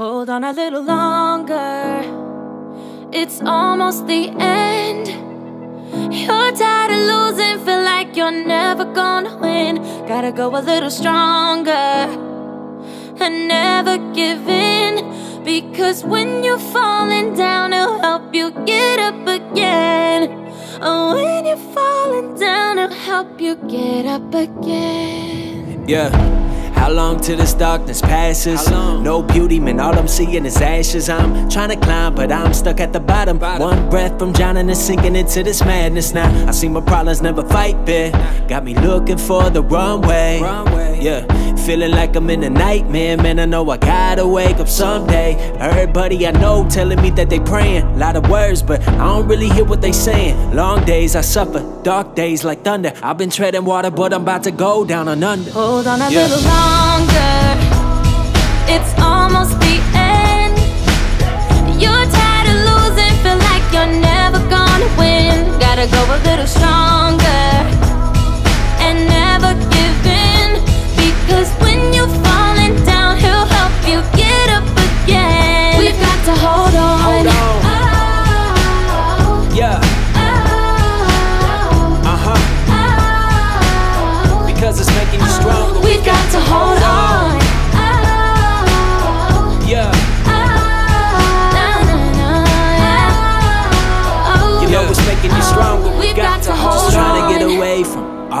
Hold on a little longer. It's almost the end. You're tired of losing, feel like you're never gonna win. Gotta go a little stronger and never give in. Because when you're falling down, it'll help you get up again. Oh, when you're falling down, it'll help you get up again. Yeah. How long till this darkness passes? No beauty, man, all I'm seeing is ashes. I'm trying to climb, but I'm stuck at the bottom. One breath from drowning and sinking into this madness now. I see my problems never fight fair. Got me looking for the runway. Yeah, feeling like I'm in a nightmare, man. I know I gotta wake up someday. Everybody I know telling me that they praying. A lot of words, but I don't really hear what they saying. Long days I suffer, dark days like thunder. I've been treading water, but I'm about to go down on under. Hold on a yeah. little longer longer. It's almost the end. You're tired of losing, feel like you're never gonna win. Gotta go a little stronger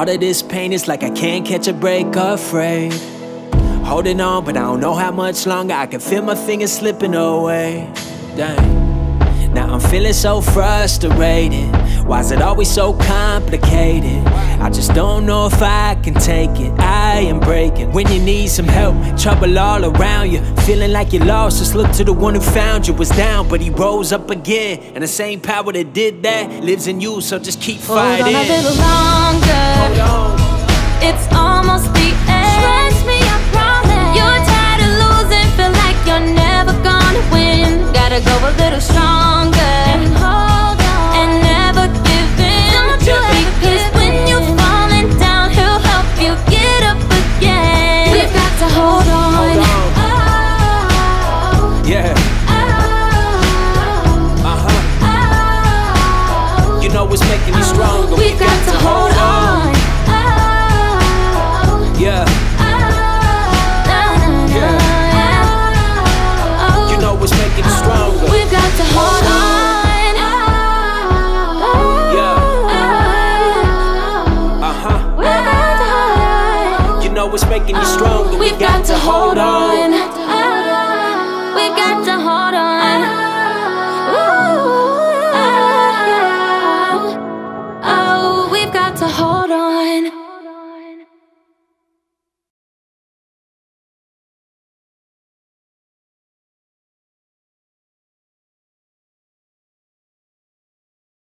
all of this pain. It's like I can't catch a break, afraid. Holding on, but I don't know how much longer. I can feel my fingers slipping away. Dang. Now I'm feeling so frustrated. Why is it always so complicated? I just don't know if I can take it. I am breaking. When you need some help, trouble all around you. Feeling like you're lost, just look to the one who found you. Was down, but he rose up again. And the same power that did that lives in you, so just keep Hold fighting. on a little longer. Hold on. You know what's making you stronger. We've got to hold on. Oh, uh-huh. Yeah. You know what's making you stronger. Oh, we've got to hold on. Huh. We've got to hold on. You know what's making you stronger. We've got to hold on. We've got to hold on. Oh, we've got to hold on.